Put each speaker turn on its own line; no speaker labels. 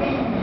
Amen.